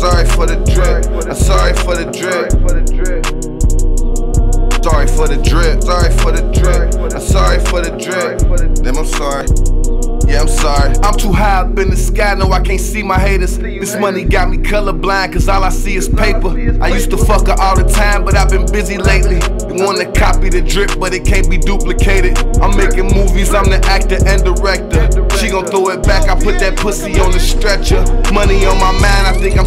sorry for the drip. I'm sorry for the drip. Sorry for the drip. Sorry for the drip. I'm sorry for the drip. Then I'm sorry. Yeah, I'm sorry. I'm too high up in the sky, no, I can't see my haters. This money got me colorblind, cause all I see is paper. I used to fuck her all the time, but I've been busy lately. You wanna copy the drip, but it can't be duplicated. I'm making movies, I'm the actor and director. She gon' throw it back, I put that pussy on the stretcher. Money on my mind, I think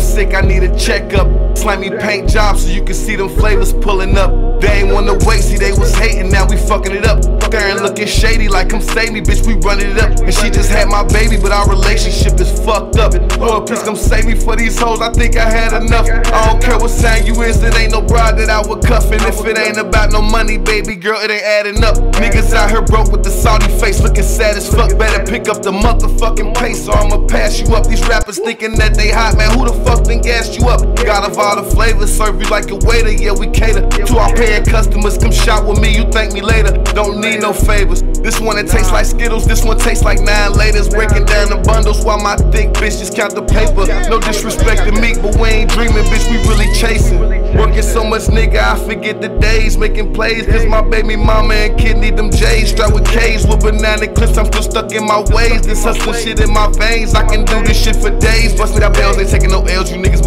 checkup. Slimy paint job so you can see them flavors pulling up. They ain't wanna wait, see they was hating, now we fucking it up. Staring looking shady like come save me, bitch, we running it up. And she just had my baby, but our relationship is fucked up. Lord, please come save me for these hoes, I think I had enough. I don't care what sign you is, it ain't no bride that I would cuff. And if it ain't about no money, baby girl, it ain't adding up. Niggas out here broke with the salty face, looking sad as fuck. Better pick up the motherfucking pace, or I'ma pass you up. These rappers thinking that they hot, man. Who the fuck then gassed you up? Got of all the flavors, serve you like a waiter, yeah, we cater to our paying customers. Come shop with me, you thank me later. Don't need no favors. This one it tastes like Skittles, this one tastes like nine laters. Breaking down the bundles while my thick bitch just count the paper. No disrespect to me, ain't dreaming, bitch, we really chasing. Working so much, nigga, I forget the days. Making plays, cause my baby mama and kid need them J's. Strapped with K's with banana clips, I'm still stuck in my ways. This hustling shit in my veins, I can do this shit for days. Bust me that bells, ain't taking no L's, you niggas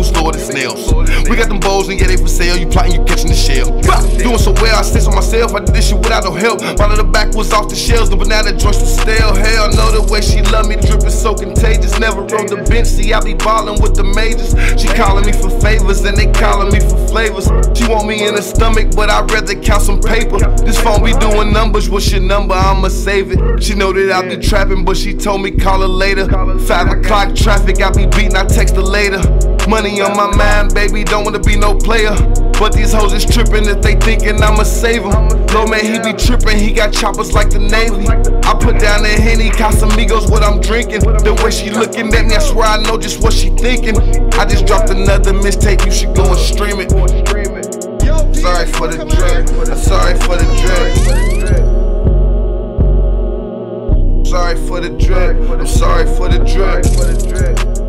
And yeah, they for sale, you plotting, you catching the shell. Doing so well, I sense on myself, I did this shit without no help. While the back was off the shelves, the banana joints was stale. Hell, know the way she love me, drip is so contagious. Never rode the bench, see, I be ballin' with the majors. She calling me for favors, and they calling me for flavors. She want me in her stomach, but I'd rather count some paper. This phone be doing numbers, what's your number? I'ma save it. She know that I be trapping, but she told me call her later. Five o'clock traffic, I be beating, I text her later. Money on my mind, baby, don't wanna be no player. But these hoes is trippin' if they thinkin' I'ma save them. Low man, he be trippin', he got choppers like the Navy. I put down the Henny, Casamigos, what I'm drinking. The way she looking at me, I swear I know just what she thinking. I just dropped another mistake, you should go and stream it. Sorry for the drip, I'm sorry for the drip. Sorry for the drip, I'm sorry for the drip.